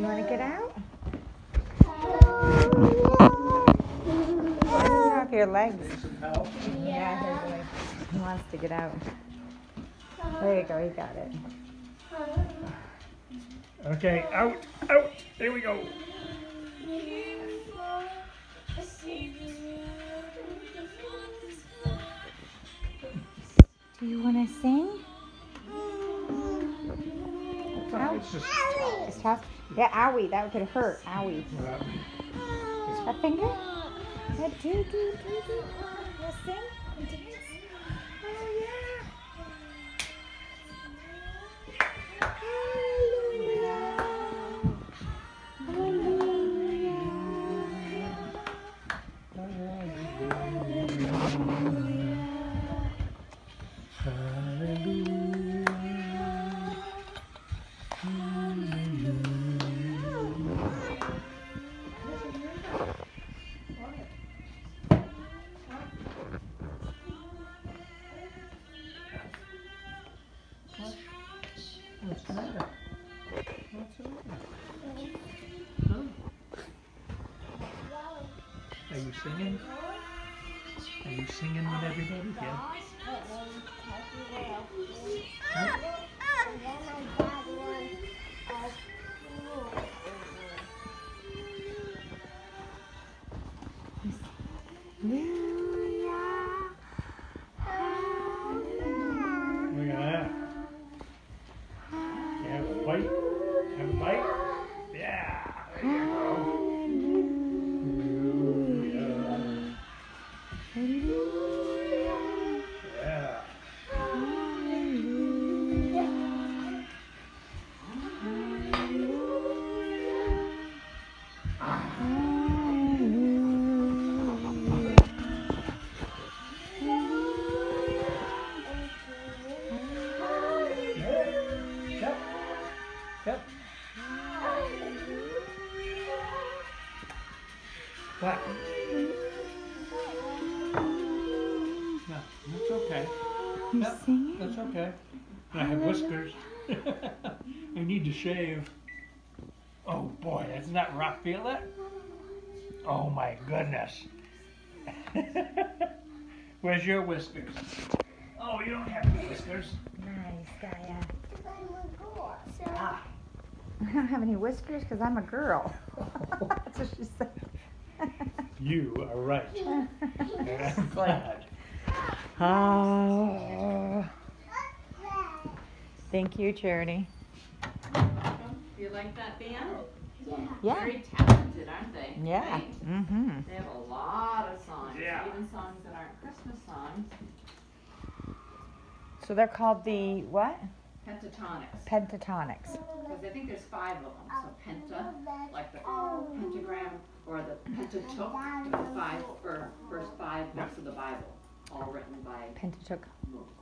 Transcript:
You want to get out? Why do you have your legs? Need some help? Yeah, his legs. He wants to get out. There you go. He got it. Okay, out, out. There we go. Do you want to sing? Ouch. It's just, It's tough. Yeah, owie. That could hurt. Owie. uh, That finger? Yeah, do, do, do, do. We'll sing and dance. Oh, yeah. Hallelujah. What's the matter? Are you singing? Are you singing with everybody? Yeah. Hallelujah. Yep. What? No, that's okay. You Yep, singing? That's okay. I have whiskers. I need to shave. Oh boy, isn't that rough? Feel it? Oh my goodness. Where's your whiskers? Oh, you don't have any whiskers. Nice, Gaia. Ah. I don't have any whiskers because I'm a girl. That's what she said. You are right. And I'm glad. Oh. Thank you, Charity. Do You like that band? Yeah. Very talented, aren't they? Yeah. Right? Mm-hmm. They have a lot of songs, Yeah. even songs that aren't Christmas songs. So they're called the what? Pentatonix. Pentatonix. Because I think there's five of them. So penta, like the pentagram, or the Pentateuch, the five first five books of the Bible, all written by Pentateuch. Moses.